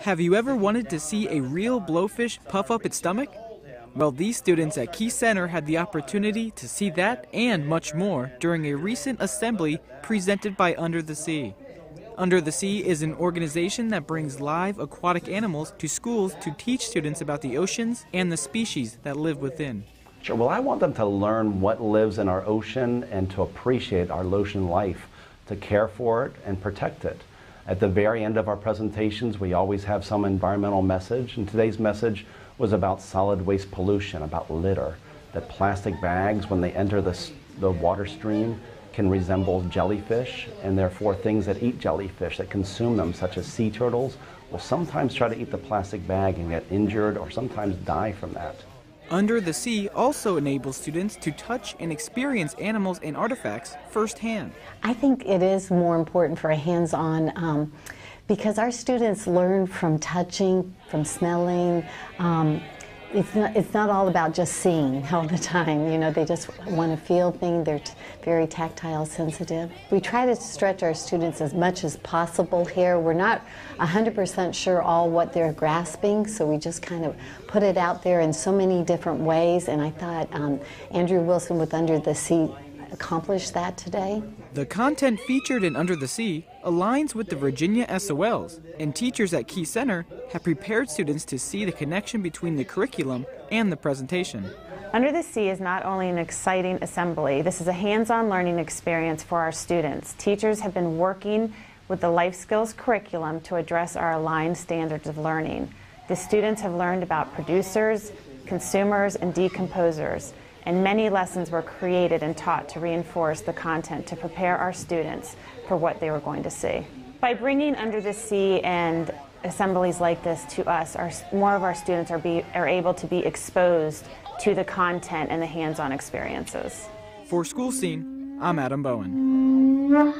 Have you ever wanted to see a real blowfish puff up its stomach? Well, these students at Key Center had the opportunity to see that and much more during a recent assembly presented by Under the Sea. Under the Sea is an organization that brings live aquatic animals to schools to teach students about the oceans and the species that live within. Sure. Well, I want them to learn what lives in our ocean and to appreciate our ocean life, to care for it and protect it. At the very end of our presentations, we always have some environmental message, and today's message was about solid waste pollution, about litter, that plastic bags, when they enter the, the water stream, can resemble jellyfish, and therefore things that eat jellyfish, that consume them, such as sea turtles, will sometimes try to eat the plastic bag and get injured or sometimes die from that. Under the Sea also enables students to touch and experience animals and artifacts firsthand. I think it is more important for a hands-on um, because our students learn from touching, from smelling, um, it's not, it's not all about just seeing all the time. You know, they just want to feel things. They're very tactile sensitive. We try to stretch our students as much as possible here. We're not 100% sure all what they're grasping, so we just kind of put it out there in so many different ways. And I thought um, Andrew Wilson with Under the Sea accomplish that today. The content featured in Under the Sea aligns with the Virginia SOLs, and teachers at Key Center have prepared students to see the connection between the curriculum and the presentation. Under the Sea is not only an exciting assembly, this is a hands-on learning experience for our students. Teachers have been working with the life skills curriculum to address our aligned standards of learning. The students have learned about producers, consumers, and decomposers and many lessons were created and taught to reinforce the content to prepare our students for what they were going to see. By bringing Under the Sea and assemblies like this to us, our, more of our students are, be, are able to be exposed to the content and the hands-on experiences. For School Scene, I'm Adam Bowen.